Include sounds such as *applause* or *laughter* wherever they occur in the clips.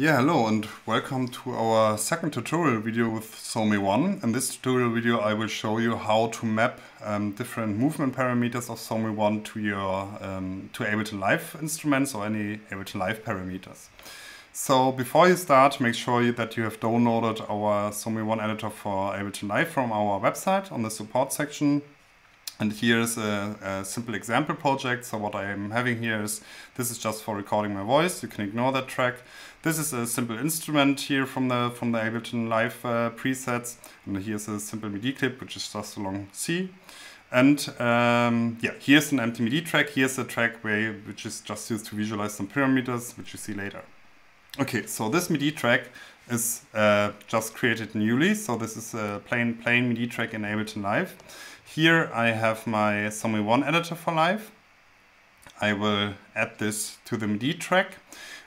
Yeah, hello and welcome to our second tutorial video with SOMI 1. In this tutorial video I will show you how to map um, different movement parameters of SOMI 1 to your um, to Ableton Live instruments or any Ableton Live parameters. So before you start, make sure that you have downloaded our SOMI 1 editor for Ableton Live from our website on the support section. And here's a, a, simple example project. So what I am having here is, this is just for recording my voice. You can ignore that track. This is a simple instrument here from the from the Ableton Live uh, presets. And here's a simple MIDI clip, which is just a long C. And um, yeah, here's an empty MIDI track. Here's a track where, which is just used to visualize some parameters, which you see later. Okay, so this MIDI track is uh, just created newly. So this is a plain plain MIDI track in Ableton Live. Here I have my SOMI 1 editor for live. I will add this to the MIDI track.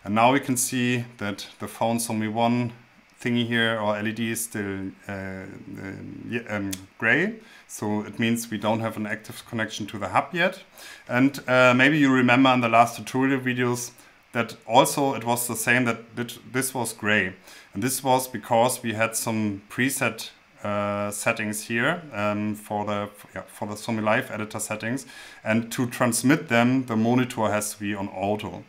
And now we can see that the phone SOMI 1 thingy here or LED is still uh, uh, um, gray. So it means we don't have an active connection to the hub yet. And uh, maybe you remember in the last tutorial videos that also it was the same that this was gray. And this was because we had some preset uh, settings here um, for the yeah, for the SOMI Live editor settings, and to transmit them, the monitor has to be on auto.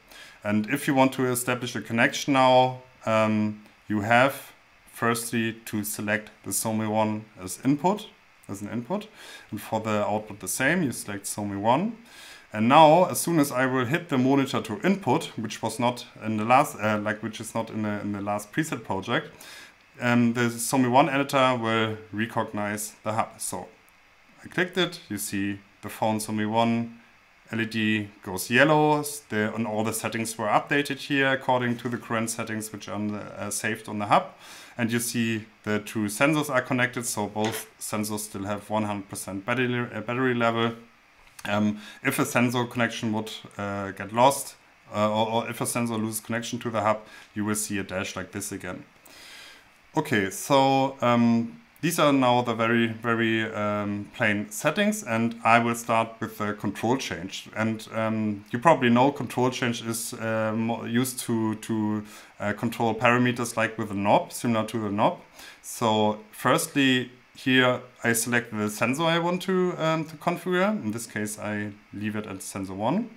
And if you want to establish a connection now, um, you have firstly to select the SOMI one as input, as an input, and for the output the same, you select SOMI one. And now, as soon as I will hit the monitor to input, which was not in the last, uh, like which is not in the in the last preset project, um, the SOMI 1 editor will recognize the hub. So I clicked it, you see the phone SOMI 1 LED goes yellow, the, and all the settings were updated here according to the current settings which are the, uh, saved on the hub. And you see the two sensors are connected, so both sensors still have 100% battery, uh, battery level. Um, if a sensor connection would uh, get lost, uh, or, or if a sensor loses connection to the hub, you will see a dash like this again. Okay, so um, these are now the very, very um, plain settings and I will start with the control change. And um, you probably know control change is uh, used to, to uh, control parameters like with a knob, similar to the knob. So firstly, here I select the sensor I want to, um, to configure. In this case, I leave it at sensor 1.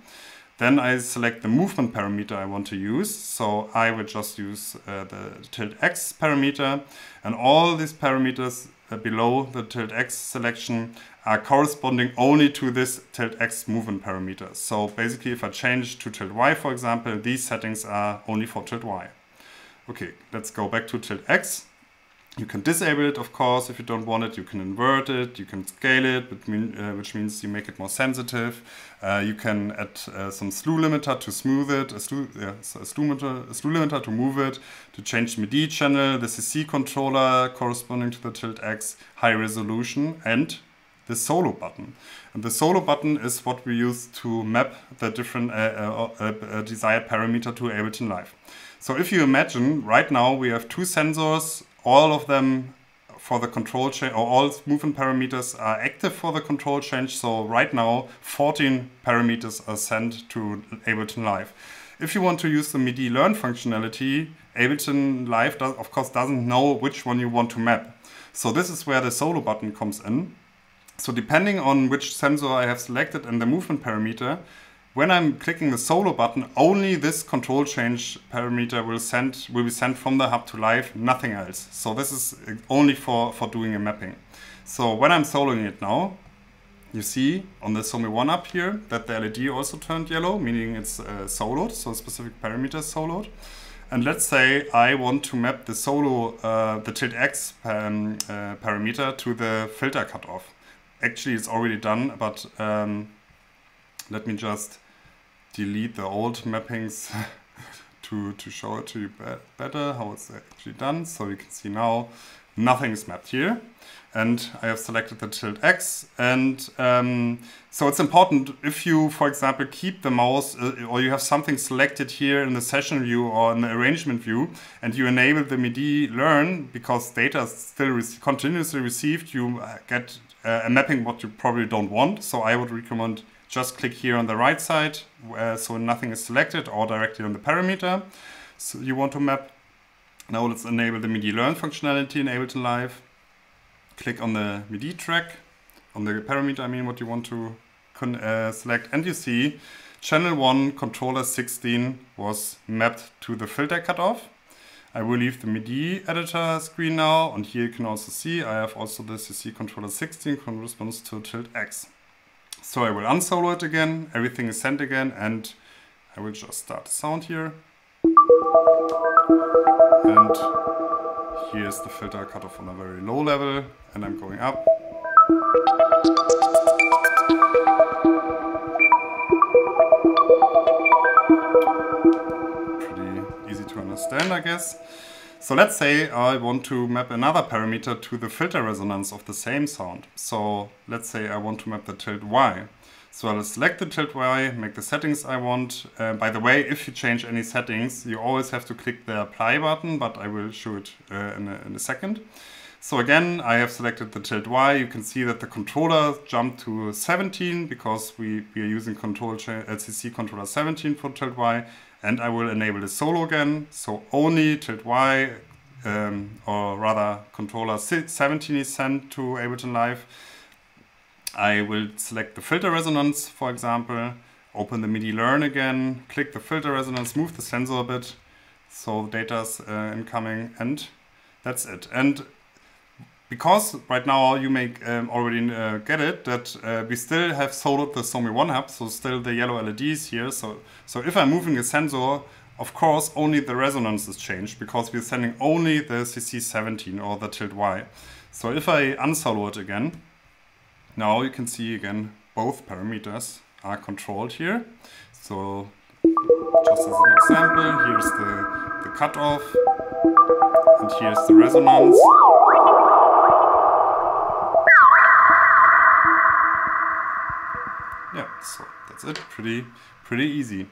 Then I select the movement parameter I want to use. So I will just use uh, the tilt X parameter and all these parameters uh, below the tilt X selection are corresponding only to this tilt X movement parameter. So basically if I change to tilt Y for example, these settings are only for tilt Y. Okay, let's go back to tilt X. You can disable it, of course, if you don't want it. You can invert it, you can scale it, uh, which means you make it more sensitive. Uh, you can add uh, some slew limiter to smooth it, a slew, yeah, a, slew limiter, a slew limiter to move it, to change the MIDI channel, the CC controller corresponding to the Tilt X, high resolution, and the solo button. And the solo button is what we use to map the different uh, uh, uh, uh desired parameter to Ableton Live. So if you imagine, right now we have two sensors all of them for the control change, or all movement parameters are active for the control change. So right now, 14 parameters are sent to Ableton Live. If you want to use the MIDI learn functionality, Ableton Live, does, of course, doesn't know which one you want to map. So this is where the solo button comes in. So depending on which sensor I have selected and the movement parameter, when I'm clicking the solo button, only this control change parameter will send will be sent from the hub to live, nothing else. So this is only for, for doing a mapping. So when I'm soloing it now, you see on the SOMI 1 up here that the LED also turned yellow, meaning it's uh, soloed, so specific parameter soloed. And let's say I want to map the solo, uh, the tilt X um, uh, parameter to the filter cutoff. Actually, it's already done, but um, let me just delete the old mappings *laughs* to, to show it to you better, how it's actually done. So you can see now nothing is mapped here. And I have selected the tilt X. And um, so it's important if you, for example, keep the mouse uh, or you have something selected here in the session view or in the arrangement view and you enable the MIDI learn because data is still re continuously received, you uh, get uh, a mapping what you probably don't want. So I would recommend just click here on the right side so nothing is selected or directly on the parameter so you want to map. Now let's enable the MIDI learn functionality in Ableton Live. Click on the MIDI track, on the parameter, I mean, what you want to uh, select, and you see channel 1 controller 16 was mapped to the filter cutoff. I will leave the MIDI editor screen now, and here you can also see I have also the CC controller 16 corresponds to tilt X. So I will unsolo it again, everything is sent again, and I will just start the sound here. And here's the filter cutoff on a very low level, and I'm going up. Pretty easy to understand, I guess. So let's say I want to map another parameter to the filter resonance of the same sound. So let's say I want to map the tilt Y. So I'll select the tilt Y, make the settings I want. Uh, by the way, if you change any settings, you always have to click the apply button, but I will show it uh, in, a, in a second. So again, I have selected the tilt Y. You can see that the controller jumped to 17 because we, we are using control LCC controller 17 for tilt Y. And I will enable the solo again. So only tilt Y, um, or rather controller 17 is sent to Ableton Live. I will select the filter resonance, for example, open the MIDI learn again, click the filter resonance, move the sensor a bit, so data's uh, incoming, and that's it. And because right now you may um, already uh, get it, that uh, we still have soloed the SOMI 1 hub, so still the yellow LEDs here. So, so if I'm moving a sensor, of course, only the resonance is changed because we're sending only the CC17 or the tilt Y. So if I unsolo it again, now you can see again both parameters are controlled here. So just as an example, here's the, the cutoff and here's the resonance. That's it, pretty, pretty easy.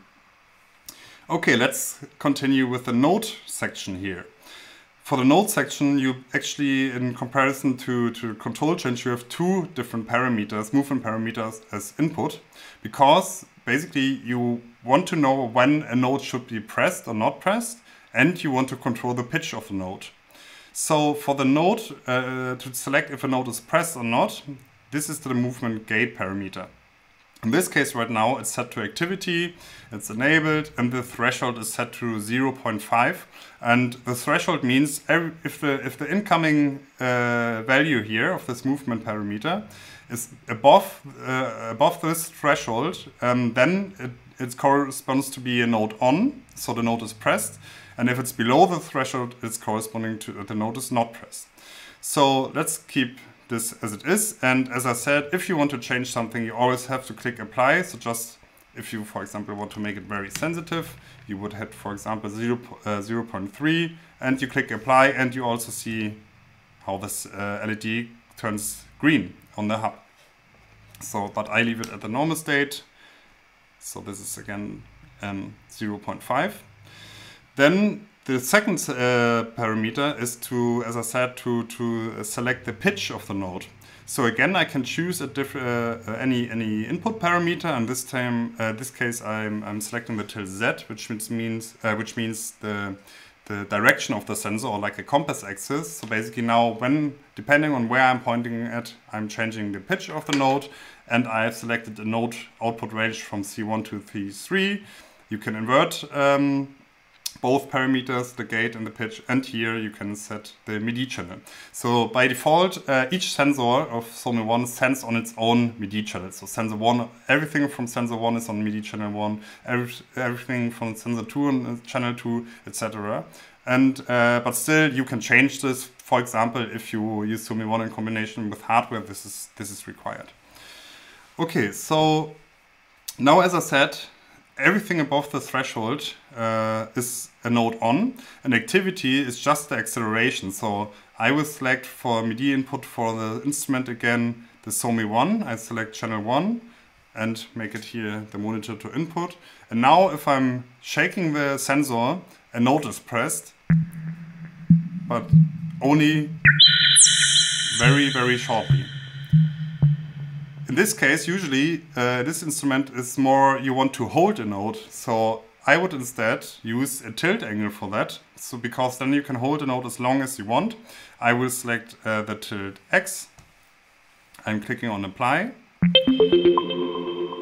Okay, let's continue with the note section here. For the note section, you actually, in comparison to, to control change, you have two different parameters, movement parameters as input, because basically you want to know when a note should be pressed or not pressed, and you want to control the pitch of the note. So for the note, uh, to select if a note is pressed or not, this is the movement gate parameter. In this case right now it's set to activity, it's enabled and the threshold is set to 0.5 and the threshold means every, if, the, if the incoming uh, value here of this movement parameter is above, uh, above this threshold um, then it, it corresponds to be a note on, so the note is pressed and if it's below the threshold it's corresponding to the note is not pressed. So let's keep this as it is. And as I said, if you want to change something, you always have to click apply. So just if you, for example, want to make it very sensitive, you would hit, for example, 0, uh, 0 0.3 and you click apply and you also see how this uh, LED turns green on the hub. So, but I leave it at the normal state. So this is again um, 0.5. Then the second uh, parameter is to, as I said, to, to select the pitch of the note. So again, I can choose a different uh, any any input parameter, and this time, uh, this case, I'm I'm selecting the tilt Z, which means uh, which means the the direction of the sensor, or like a compass axis. So basically, now when depending on where I'm pointing at, I'm changing the pitch of the note, and I've selected a note output range from C1 to C3. You can invert. Um, both parameters, the gate and the pitch, and here you can set the MIDI channel. So by default, uh, each sensor of SOMI 1 sends on its own MIDI channel. So sensor 1, everything from sensor 1 is on MIDI channel 1, every, everything from sensor 2 on uh, channel 2, etc. And uh, but still, you can change this. For example, if you use SOMI 1 in combination with hardware, this is this is required. Okay, so now as I said, everything above the threshold uh, is a note on An activity is just the acceleration. So I will select for MIDI input for the instrument again the SOMI 1. I select channel 1 and make it here the monitor to input. And now if I'm shaking the sensor, a note is pressed, but only very, very shortly. In this case, usually uh, this instrument is more you want to hold a note. So I would instead use a tilt angle for that. So because then you can hold a note as long as you want. I will select uh, the tilt X. I'm clicking on apply.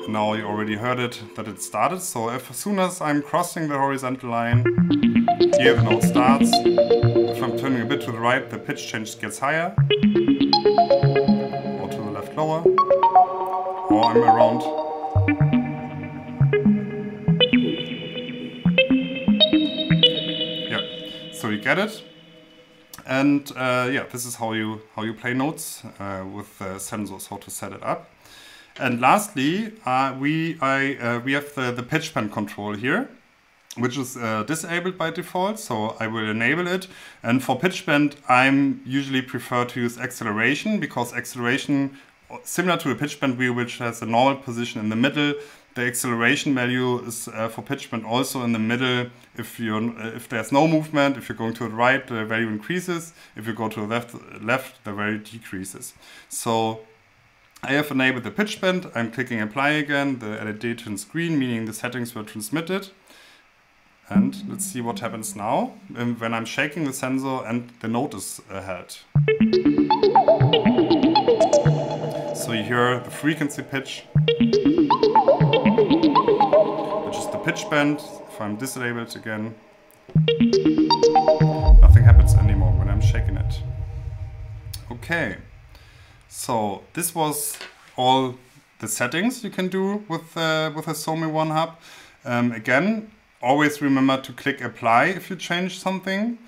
Now you already heard it that it started. So if as soon as I'm crossing the horizontal line, here the note starts. If I'm turning a bit to the right, the pitch change gets higher. I'm around so you get it. And uh, yeah, this is how you how you play notes uh, with uh, sensors, how to set it up. And lastly, uh, we I uh, we have the, the pitch bend control here, which is uh, disabled by default. So I will enable it. And for pitch bend, I'm usually prefer to use acceleration because acceleration, similar to a pitch bend wheel, which has a normal position in the middle, the acceleration value is uh, for pitch bend also in the middle. If you uh, if there's no movement, if you're going to the right, the value increases. If you go to the left, left the value decreases. So I have enabled the pitch bend. I'm clicking apply again. The LED turns green, meaning the settings were transmitted. And let's see what happens now um, when I'm shaking the sensor and the note is uh, held. Hear the frequency pitch which is the pitch bend, if I'm disabled again, nothing happens anymore when I'm shaking it. Okay, so this was all the settings you can do with, uh, with a SOMI One Hub. Um, again, always remember to click apply if you change something.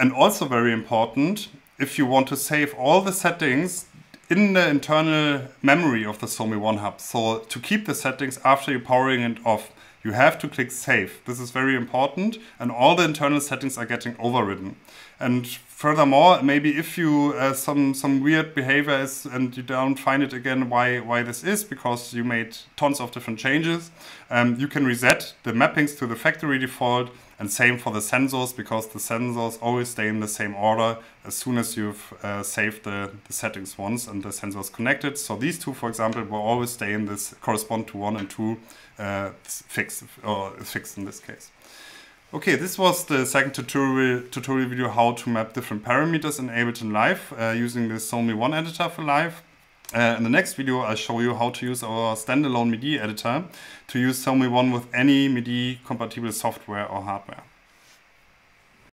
And also very important, if you want to save all the settings in the internal memory of the SOMI One Hub. So to keep the settings after you're powering it off you have to click save. This is very important and all the internal settings are getting overridden. And furthermore, maybe if you uh, some some weird behavior is and you don't find it again why why this is because you made tons of different changes, um, you can reset the mappings to the factory default and same for the sensors because the sensors always stay in the same order as soon as you've uh, saved the, the settings once and the sensors connected. So these two, for example, will always stay in this correspond to one and two uh, fixed or fixed in this case. Okay, this was the second tutorial, tutorial video how to map different parameters in Ableton Live uh, using the SOMI One editor for Live. Uh, in the next video, I'll show you how to use our standalone MIDI editor to use SOMI One with any MIDI compatible software or hardware.